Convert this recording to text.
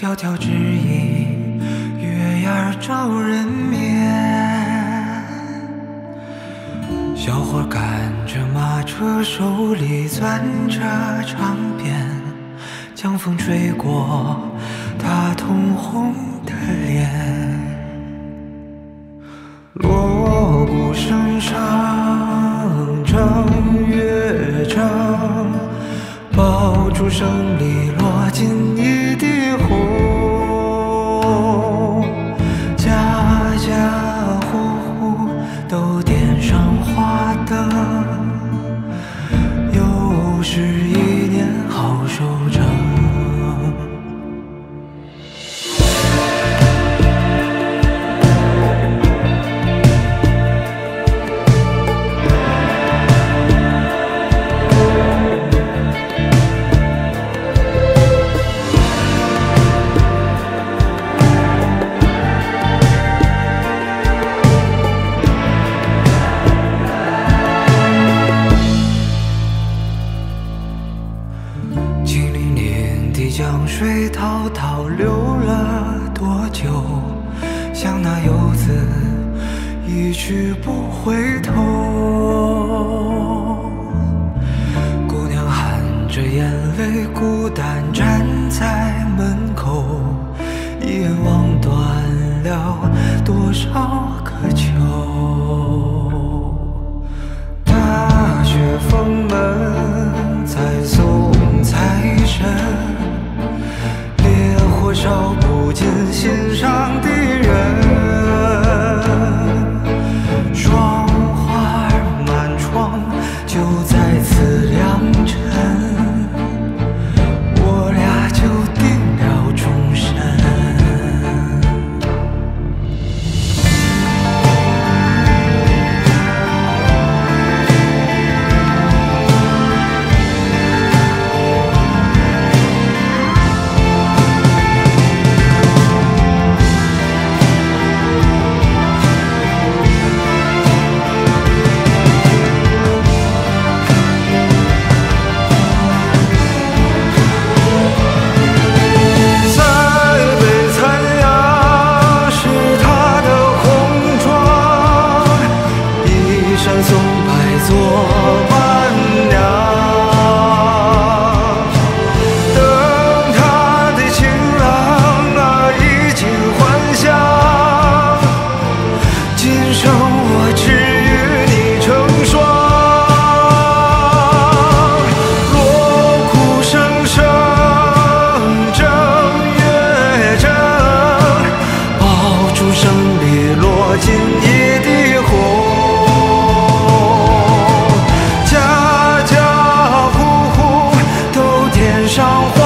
萧条枝影，月牙照人眠。小伙赶着马车，手里攥着长鞭，江风吹过他通红的脸，锣鼓声声。正月正，爆竹声里落尽一江水滔滔流了多久？像那游子一去不回头。姑娘含着眼泪，孤单站在门口，一眼望断了多少个秋。烧不尽心上的做伴娘。等她的情郎啊，衣锦还乡，今生我只与你成双。锣鼓声声，正月正，爆竹声里落尽。一上